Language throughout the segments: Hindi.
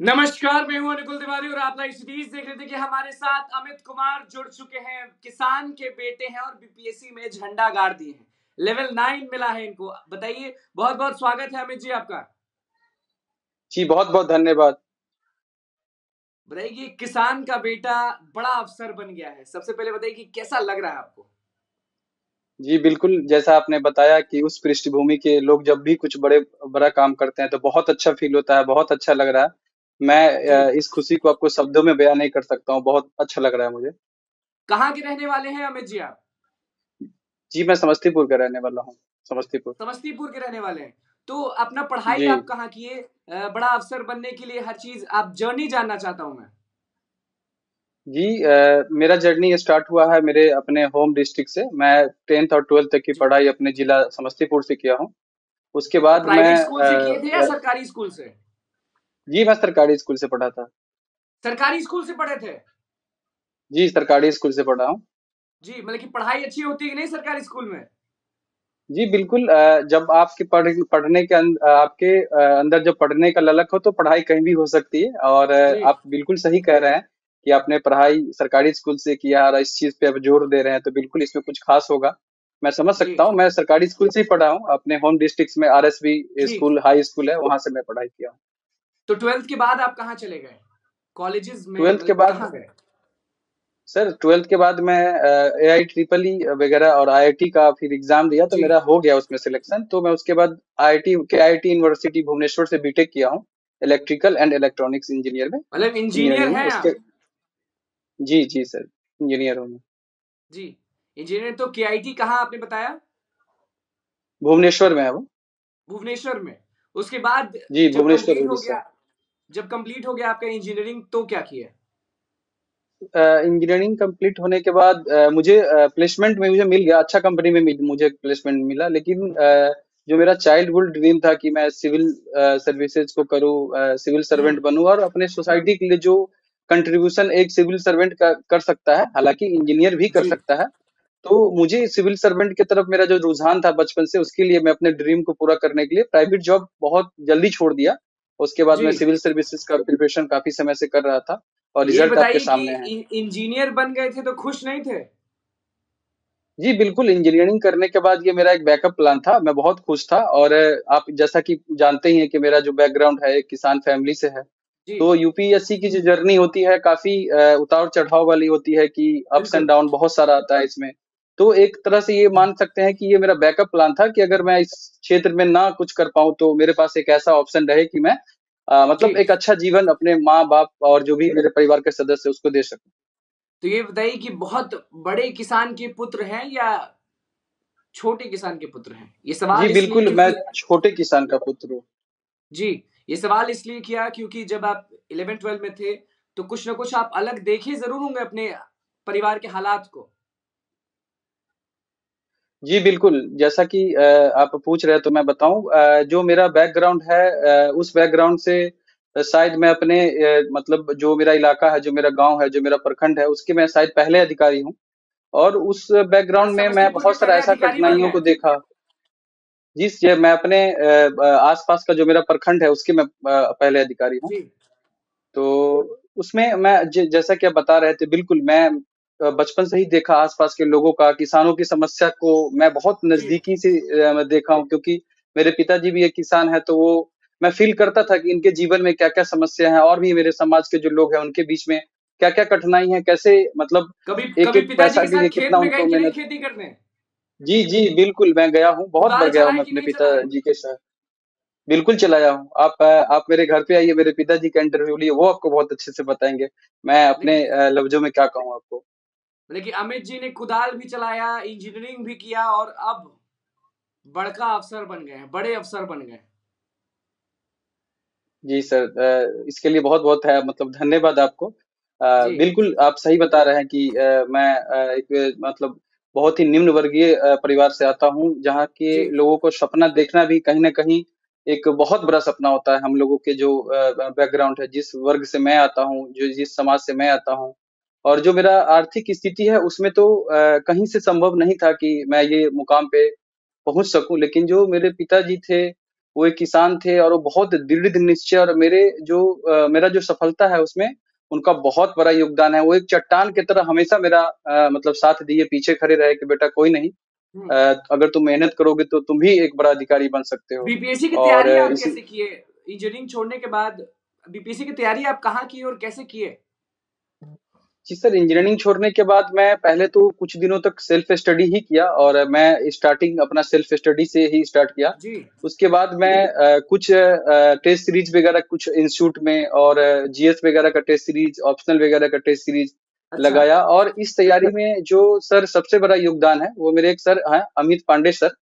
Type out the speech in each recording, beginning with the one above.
नमस्कार मैं हूँ अनुकुल तिवारी और आप लाइव सीरीज़ देख रहे थे कि हमारे साथ अमित कुमार जुड़ चुके हैं किसान के बेटे हैं और बीपीएससी में झंडा गाड़ दिए हैं। लेवल नाइन मिला है इनको। बताइए बहुत बहुत स्वागत है अमित जी आपका। जी बहुत बहुत धन्यवाद। बताइए किसान का बेटा बड़ा अफसर बन गया है। सबसे पहले बताइए कि कैसा लग रहा है आपको? जी बिल्कुल जैसा आपने बताया कि उस पृष्ठभूमि के लोग जब भी कुछ बड़े बड़ा काम करते हैं तो बहुत अच्छा फील होता है बहुत अच्छा लग रहा है। मैं इस खुशी को आपको शब्दों में बयान नहीं कर सकता हूँ। बहुत अच्छा लग रहा है मुझे। कहाँ के रहने वाले हैं अमित जी आप? जी मैं समस्तीपुर का रहने वाला हूँ। समस्तीपुर। समस्तीपुर के रहने वाले हैं। तो अपना पढ़ाई आप कहाँ किए? बड़ा अफसर बनने के लिए हर चीज़ आप जर्नी जानना चाहता हूँ मैं। जी आ, मेरा जर्नी स्टार्ट हुआ है मेरे अपने होम डिस्ट्रिक्ट से। मैं टेंथ और ट्वेल्थ तक की पढ़ाई अपने जिला समस्तीपुर से किया हूँ। उसके बाद मैं स्कूल से किए थे या सरकारी स्कूल से? जी मैं सरकारी स्कूल से पढ़ा था। सरकारी स्कूल से पढ़े थे? जी सरकारी स्कूल से पढ़ा हूँ। जी मतलब कि पढ़ाई अच्छी होती है कि नहीं सरकारी स्कूल में? जी बिल्कुल जब आपके पढ़ पढ़ने के अं, आपके अंदर जब पढ़ने का ललक हो तो पढ़ाई कहीं भी हो सकती है और आप बिल्कुल सही कह रहे हैं कि आपने पढ़ाई सरकारी स्कूल से किया और इस चीज़ पे अब ज़ोर दे रहे हैं तो बिल्कुल इसमें कुछ खास होगा। मैं समझ सकता हूँ मैं सरकारी स्कूल से ही पढ़ा हूँ अपने होम डिस्ट्रिक्ट में आर स्कूल हाई स्कूल है वहाँ से मैं पढ़ाई किया हूँ। तो ट्वेल्थ के बाद आप कहाँ चले गए? कॉलेजेस में ट्वेल्थ के मतलब बाद सर ट्वेल्थ के बाद मैं ए आई ट्रिपल ई वगैरह और आईआईटी का फिर एग्ज़ाम दिया तो मेरा हो गया उसमें सिलेक्शन तो मैं उसके बाद आईआईटी के आईआईटी यूनिवर्सिटी भुवनेश्वर से बीटेक किया हूँ इलेक्ट्रिकल एंड इलेक्ट्रॉनिक्स इंजीनियर में। मतलब इंजीनियर है उसके जी जी सर इंजीनियर हूँ जी इंजीनियर तो के आई टी कहाँ आपने बताया? भुवनेश्वर में है वो। भुवनेश्वर में। उसके बाद जी भुवनेश्वर हो गया जब कंप्लीट हो गया आपका इंजीनियरिंग तो क्या किया? इंजीनियरिंग uh, कंप्लीट होने के बाद uh, मुझे प्लेसमेंट uh, में मुझे मिल गया अच्छा कंपनी में मुझे प्लेसमेंट मिला लेकिन uh, जो मेरा चाइल्डहुड ड्रीम था कि मैं सिविल सर्विसेज़ uh, को करूँ सिविल सर्वेंट। बनूं और अपने सोसाइटी के लिए जो कंट्रीब्यूशन एक सिविल सर्वेंट का कर सकता है हालाँकि इंजीनियर भी कर सकता है तो मुझे सिविल सर्वेंट की तरफ़ मेरा जो रुझान था बचपन से उसके लिए मैं अपने ड्रीम को पूरा करने के लिए प्राइवेट जॉब बहुत जल्दी छोड़ दिया। उसके बाद मैं सिविल सर्विसेज़ का प्रिपरेशन काफ़ी समय से कर रहा था और रिज़ल्ट आपके सामने है। इंजीनियर बन गए थे तो खुश नहीं थे? जी बिल्कुल इंजीनियरिंग करने के बाद ये मेरा एक बैकअप प्लान था। मैं बहुत खुश था और आप जैसा कि जानते ही हैं कि मेरा जो बैकग्राउंड है किसान फैमिली से है। तो यूपीएससी की जो जर्नी होती है काफ़ी उतार चढ़ाव वाली होती है कि अप्स एंड डाउन बहुत सारा आता है इसमें। तो एक तरह से ये मान सकते हैं कि ये मेरा बैकअप प्लान था कि अगर मैं इस क्षेत्र में ना कुछ कर पाऊँ तो मेरे पास एक ऐसा ऑप्शन रहे कि मैं आ, मतलब एक अच्छा जीवन अपने माँ बाप और जो भी मेरे परिवार के सदस्य उसको दे सकूँ। तो ये बताइए कि बहुत बड़े किसान के पुत्र हैं या छोटे किसान के पुत्र हैं? ये सवाल जी बिल्कुल मैं छोटे किसान का पुत्र हूँ। जी ये सवाल इसलिए किया क्योंकि जब आप इलेवन ट्वेल्व में थे तो कुछ ना कुछ आप अलग देखे ज़रूर होंगे अपने परिवार के हालात को। जी बिल्कुल। जैसा कि आप पूछ रहे हैं तो मैं बताऊँ। जो मेरा बैकग्राउंड है उस बैकग्राउंड से शायद मैं अपने मतलब जो मेरा इलाका है जो मेरा गाँव है जो मेरा प्रखंड है उसके मैं शायद पहले अधिकारी हूँ। और उस बैकग्राउंड में मैं बहुत सारा ऐसा कठिनाइयों को देखा। जिस मैं अपने आसपास का जो मेरा प्रखंड है उसके मैं पहले अधिकारी हूँ। तो उसमें मैं जैसा कि आप बता रहे थे बिल्कुल मैं बचपन से ही देखा आसपास के लोगों का किसानों की समस्या को मैं बहुत नजदीकी से देखा हूँ क्योंकि मेरे पिताजी भी एक किसान है तो वो मैं फील करता था कि इनके जीवन में क्या क्या समस्या है और भी मेरे समाज के जो लोग हैं उनके बीच में क्या क्या कठिनाई है कैसे मतलब कभी, एक कभी एक पैसा के लिए कितना उनको मेहनत खेती करने? जी जी बिल्कुल मैं गया हूँ बहुत बार गया हूँ अपने पिताजी के साथ। बिल्कुल चलाया हूँ। आप आप मेरे घर पे आइए मेरे पिताजी का इंटरव्यू लिए वो आपको बहुत अच्छे से बताएँगे। मैं अपने लफ्जों में क्या कहूँ आपको? लेकिन अमित जी ने कुदाल भी चलाया इंजीनियरिंग भी किया और अब बड़का अफसर बन गए हैं बड़े अफसर बन गए जी सर इसके लिए बहुत बहुत है मतलब धन्यवाद आपको। बिल्कुल आप सही बता रहे हैं कि मैं एक मतलब बहुत ही निम्न वर्गीय परिवार से आता हूँ जहाँ के लोगों को सपना देखना भी कहीं ना कहीं एक बहुत बड़ा सपना होता है। हम लोगों के जो बैकग्राउंड है जिस वर्ग से मैं आता हूँ जो जिस समाज से मैं आता हूँ और जो मेरा आर्थिक स्थिति है उसमें तो आ, कहीं से संभव नहीं था कि मैं ये मुकाम पे पहुँच सकूँ लेकिन जो मेरे पिताजी थे वो एक किसान थे और वो बहुत दृढ़ निश्चय और मेरे जो अ, मेरा जो सफलता है उसमें उनका बहुत बड़ा योगदान है। वो एक चट्टान की तरह हमेशा मेरा अ, मतलब साथ दिए पीछे खड़े रहे कि बेटा कोई नहीं हम्म। अ, अगर तुम मेहनत करोगे तो तुम भी एक बड़ा अधिकारी बन सकते हो। बीपीएससी की तैयारी आप इसी कैसे किए? इंजीनियरिंग छोड़ने के बाद बीपीएससी की तैयारी आप कहाँ की और कैसे किए? जी सर इंजीनियरिंग छोड़ने के बाद मैं पहले तो कुछ दिनों तक सेल्फ स्टडी ही किया और मैं स्टार्टिंग अपना सेल्फ स्टडी से ही स्टार्ट किया। जी। उसके बाद मैं कुछ टेस्ट सीरीज़ वगैरह कुछ इंस्टीट्यूट में और जीएस वगैरह का टेस्ट सीरीज़ ऑप्शनल वगैरह का टेस्ट सीरीज़ अच्छा। लगाया और इस तैयारी में जो सर सबसे बड़ा योगदान है वो मेरे एक सर हैं अमित पांडे सर।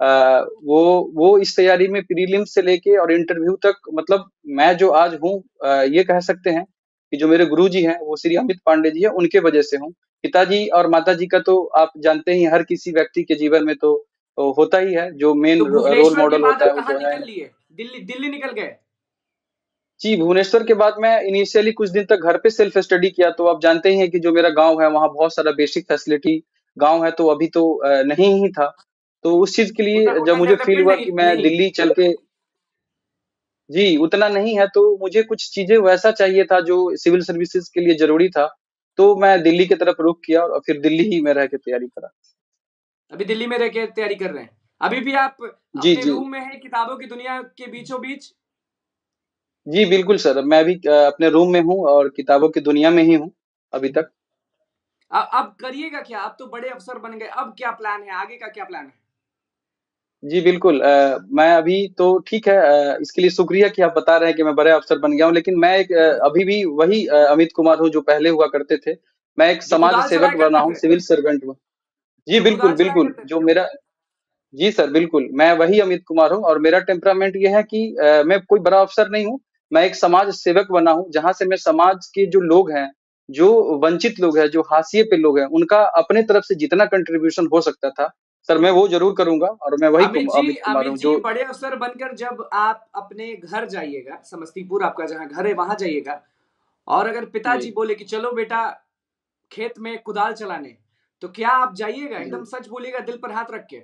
अ, वो वो इस तैयारी में प्रीलिम्स से लेके और इंटरव्यू तक मतलब मैं जो आज हूँ ये कह सकते हैं कि जो मेरे गुरु जी हैं वो श्री अमित पांडे जी हैं उनके वजह से हूँ। पिताजी और माताजी का तो आप जानते ही हर किसी व्यक्ति के जीवन में तो, तो होता ही है जो मेन तो रोल मॉडल होता है दिल्ली दिल्ली निकल गए? जी भुवनेश्वर के बाद मैं इनिशियली कुछ दिन तक घर पे सेल्फ स्टडी किया तो आप जानते ही हैं कि जो मेरा गाँव है वहाँ बहुत सारा बेसिक फैसिलिटी गाँव है तो अभी तो नहीं ही था। तो उस चीज़ के लिए जब मुझे फील हुआ कि मैं दिल्ली चल के जी उतना नहीं है तो मुझे कुछ चीज़ें वैसा चाहिए था जो सिविल सर्विसेज़ के लिए ज़रूरी था। तो मैं दिल्ली की तरफ़ रुख किया और फिर दिल्ली ही में रह के तैयारी करा। अभी दिल्ली में रह के तैयारी कर रहे हैं। अभी भी आप जी अपने जी। रूम में हैं किताबों की दुनिया के बीचों बीच जी बिल्कुल सर। मैं भी अ, अपने रूम में हूँ और किताबों की दुनिया में ही हूँ अभी तक। अब अब करिएगा क्या? अब तो बड़े अफसर बन गए। अब क्या प्लान है? आगे का क्या प्लान है? जी बिल्कुल। अ, मैं अभी तो ठीक है अ, इसके लिए शुक्रिया कि आप बता रहे हैं कि मैं बड़े अफसर बन गया हूँ लेकिन मैं एक अभी भी वही अमित कुमार हूँ जो पहले हुआ करते थे। मैं एक समाज सेवक बना हूँ सिविल सर्वेंट हूँ। जी बिल्कुल बिल्कुल जो मेरा जी सर बिल्कुल मैं वही अमित कुमार हूँ और मेरा टेम्परामेंट ये है कि अ, मैं कोई बड़ा अफसर नहीं हूँ मैं एक समाज सेवक बना हूँ जहाँ से मैं समाज के जो लोग हैं जो वंचित लोग हैं जो हाशिए पे लोग हैं उनका अपने तरफ़ से जितना कंट्रीब्यूशन हो सकता था सर मैं वो ज़रूर करूँगा और मैं वही अमित जी अमित बड़े अफसर बनकर जब आप अपने घर जाइएगा समस्तीपुर आपका जहाँ घर है वहाँ जाइएगा। और अगर पिताजी बोले कि चलो बेटा खेत में कुदाल चलाने तो क्या आप जाइएगा? एकदम सच बोलिएगा दिल पर हाथ रख के।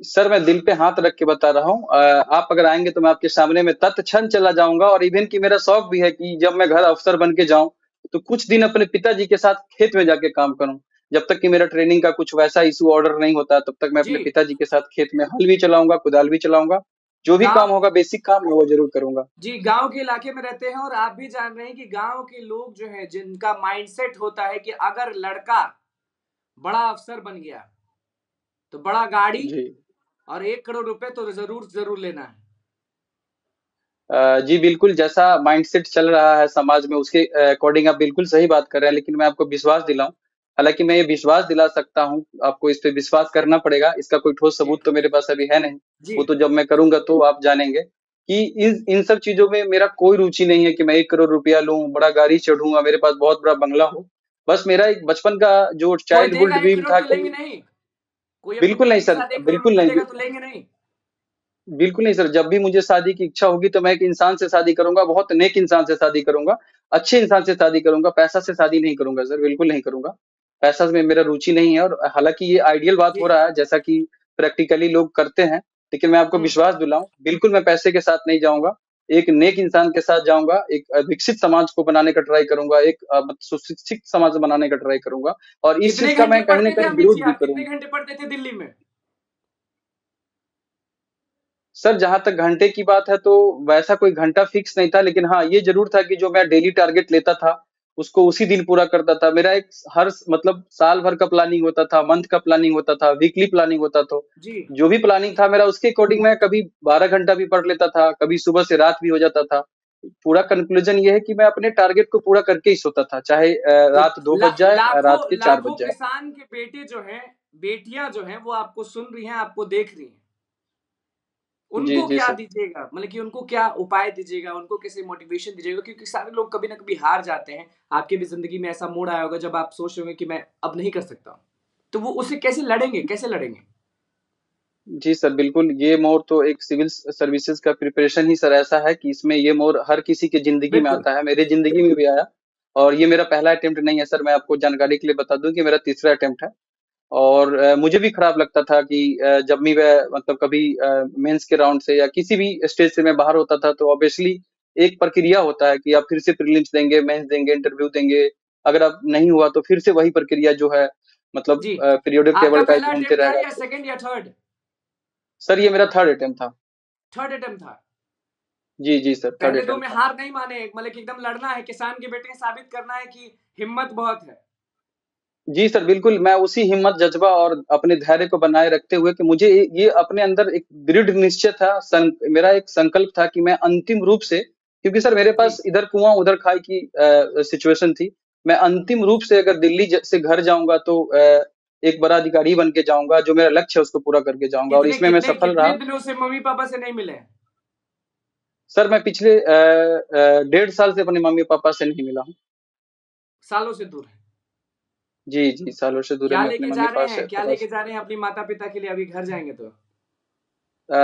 सर मैं दिल पे हाथ रख के बता रहा हूँ आप अगर आएँगे तो मैं आपके सामने में तत्क्षण चला जाऊँगा और इवन की मेरा शौक भी है कि जब मैं घर अफसर बन के जाऊँ तो कुछ दिन अपने पिताजी के साथ खेत में जाके काम करूँ। जब तक कि मेरा ट्रेनिंग का कुछ वैसा इशू ऑर्डर नहीं होता तब तक मैं अपने पिताजी के साथ खेत में हल भी चलाऊँगा कुदाल भी चलाऊँगा जो भी काम होगा बेसिक काम मैं वो ज़रूर करूँगा। जी गाँव के इलाके में रहते हैं और आप भी जान रहे हैं कि गाँव के लोग जो है जिनका माइंडसेट होता है कि अगर लड़का बड़ा अफसर बन गया तो बड़ा गाड़ी और एक करोड़ रुपए तो ज़रूर ज़रूर लेना है। जी बिल्कुल जैसा माइंडसेट चल रहा है समाज में उसके अकॉर्डिंग आप बिल्कुल सही बात कर रहे हैं लेकिन मैं आपको विश्वास दिलाऊं हालाँकि मैं ये विश्वास दिला सकता हूँ आपको इस पे विश्वास करना पड़ेगा इसका कोई ठोस सबूत तो मेरे पास अभी है नहीं। वो तो जब मैं करूँगा तो आप जानेंगे कि इन इन सब चीज़ों में मेरा कोई रुचि नहीं है कि मैं एक करोड़ रुपया लूँ बड़ा गाड़ी चढ़ूँगा मेरे पास बहुत बड़ा बंगला हो। बस मेरा एक बचपन का जो चाइल्डहुड ड्रीम था तो कि बिल्कुल नहीं सर बिल्कुल तो नहीं। बिल्कुल नहीं सर जब भी मुझे शादी की इच्छा होगी तो मैं एक इंसान से शादी करूँगा बहुत नेक इंसान से शादी करूँगा अच्छे इंसान से शादी करूँगा पैसा से शादी नहीं करूँगा सर बिल्कुल नहीं करूँगा। पैसा में मेरा रुचि नहीं है और हालाँकि ये आइडियल बात हो रहा है जैसा कि प्रैक्टिकली लोग करते हैं लेकिन मैं आपको हम्म। विश्वास दिलाऊं बिल्कुल मैं पैसे के साथ नहीं जाऊँगा एक नेक इंसान के साथ जाऊँगा एक विकसित समाज को बनाने का ट्राई करूँगा एक सुशिक्षित समाज बनाने का ट्राई करूँगा और इस चीज़ का मैं कहीं ना कहीं विरोध भी करूँगा। घंटे पढ़ते थे दिल्ली में? सर जहाँ तक घंटे की बात है तो वैसा कोई घंटा फिक्स नहीं था लेकिन हाँ ये ज़रूर था कि जो मैं डेली टारगेट लेता था उसको उसी दिन पूरा करता था। मेरा एक हर मतलब साल भर का प्लानिंग होता था मंथ का प्लानिंग होता था वीकली प्लानिंग होता था जी। जो भी प्लानिंग था मेरा उसके अकॉर्डिंग मैं कभी बारह घंटा भी पढ़ लेता था कभी सुबह से रात भी हो जाता था। पूरा कंक्लूजन ये है कि मैं अपने टारगेट को पूरा करके ही सोता था चाहे तो रात दो बज जाए रात के चार बज जाए। किसान के बेटे जो हैं बेटियाँ जो है वो आपको सुन रही हैं आपको देख रही हैं। उनको जी क्या दीजिएगा? मतलब कि उनको क्या उपाय दीजिएगा? उनको कैसे मोटिवेशन दीजिएगा? क्योंकि सारे लोग कभी ना कभी हार जाते हैं। आपके भी ज़िंदगी में ऐसा मोड़ आया होगा जब आप सोच रहे होंगे कि मैं अब नहीं कर सकता। तो वो उसे कैसे लड़ेंगे? कैसे लड़ेंगे? जी सर बिल्कुल। ये मोर तो एक सिविल सर्विसेज़ का प्रिपरेशन ही सर ऐसा है कि इसमें ये मोर हर किसी के ज़िंदगी में आता है। मेरी ज़िंदगी में भी आया। और ये मेरा पहला अटेम्प्ट नहीं है सर। मैं आपको जानकारी के लिए बता दूँ कि मेरा तीसरा अटेम्प्ट है। और मुझे भी खराब लगता था कि जब भी मैं मतलब कभी मेंस के राउंड से या किसी भी स्टेज से मैं बाहर होता था तो ऑब्वियसली एक प्रक्रिया होता है कि आप फिर से प्रीलिम्स देंगे मेंस देंगे इंटरव्यू देंगे। अगर अब नहीं हुआ तो फिर से वही प्रक्रिया जो है मतलब पीरियोडिक टेबल पहला घूमते अटेम्प्ट रहेगा। सेकंड या थर्ड सर ये मेरा थर्ड अटेम्प्ट था। थर्ड अटेम्प्ट था? जी जी सर थर्ड दो में हार नहीं माने मतलब एकदम लड़ना है किसान के बेटे साबित करना है कि हिम्मत बहुत है। जी सर बिल्कुल मैं उसी हिम्मत जज्बा और अपने धैर्य को बनाए रखते हुए कि मुझे ये अपने अंदर एक दृढ़ निश्चय था सं, मेरा एक संकल्प था कि मैं अंतिम रूप से क्योंकि सर मेरे पास इधर कुआँ उधर खाई की सिचुएशन थी। मैं अंतिम रूप से अगर दिल्ली से घर जाऊँगा तो अ, एक बड़ा अधिकारी बन के जाऊँगा जो मेरा लक्ष्य है उसको पूरा करके जाऊँगा और इसमें मैं सफल रहा। दिनों से मम्मी पापा से नहीं मिले? सर मैं पिछले डेढ़ साल से अपने मम्मी पापा से नहीं मिला हूँ। सालों से दूर है। जी जी सालों से दूर है क्या मैं अपने लेके मम्मी जा रहे हैं? क्या लेके जा रहे हैं अपनी माता पिता के लिए? अभी घर जाएँगे तो। अ,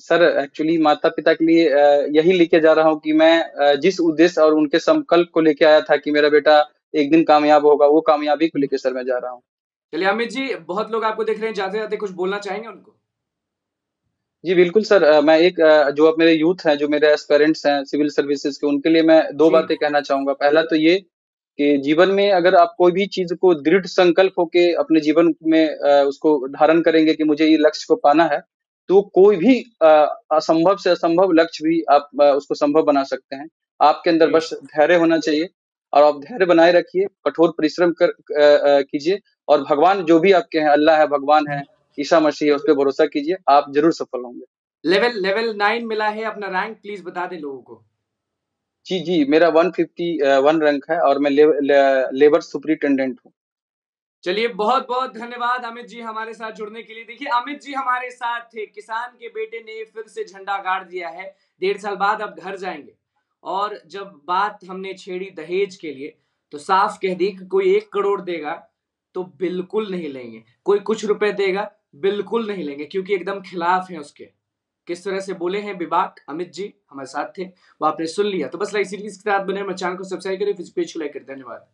सर एक्चुअली माता पिता के लिए अ, यही लेके जा रहा हूँ कि मैं अ, जिस उद्देश्य और उनके संकल्प को लेके आया था कि मेरा बेटा एक दिन कामयाब होगा वो कामयाबी को लेके सर मैं जा रहा हूँ। चलिए अमित जी बहुत लोग आपको देख रहे हैं जाते जाते कुछ बोलना चाहेंगे उनको? जी बिल्कुल सर अ, मैं एक अ, जो अब मेरे यूथ हैं जो मेरे एस्पेरेंट्स हैं सिविल सर्विसेज़ के उनके लिए मैं दो जी। बातें कहना चाहूँगा। पहला तो ये कि जीवन में अगर आप कोई भी चीज़ को दृढ़ संकल्प होके अपने जीवन में उसको धारण करेंगे कि मुझे ये लक्ष्य को पाना है तो कोई भी असंभव से असंभव लक्ष्य भी आप उसको संभव बना सकते हैं। आपके अंदर बस धैर्य होना चाहिए और आप धैर्य बनाए रखिए कठोर परिश्रम कर कीजिए और भगवान जो भी आपके हैं अल्लाह है भगवान है ईसा मसीह है उस पर भरोसा कीजिए आप ज़रूर सफल होंगे। लेवल लेवल नाइन मिला है अपना रैंक प्लीज़ बता दें लोगों को। जी जी मेरा 151 रैंक है और मैं ले, ले, लेबर सुपरिटेंडेंट हूँ। चलिए बहुत बहुत धन्यवाद अमित जी हमारे साथ जुड़ने के लिए। देखिए अमित जी हमारे साथ थे किसान के बेटे ने फिर से झंडा गाड़ दिया है। डेढ़ साल बाद अब घर जाएँगे। और जब बात हमने छेड़ी दहेज के लिए तो साफ़ कह दी कि कोई एक करोड़ देगा तो बिल्कुल नहीं लेंगे। कोई कुछ रुपए देगा बिल्कुल नहीं लेंगे क्योंकि एकदम खिलाफ है उसके। किस तरह से बोले हैं? विभाग, अमित जी, हमारे साथ थे। वो आपने सुन लिया। तो बस लाइक सीरीज़ के साथ बने मैं चैनल को सब्सक्राइब करें फिर पेज को लाइक करें धन्यवाद।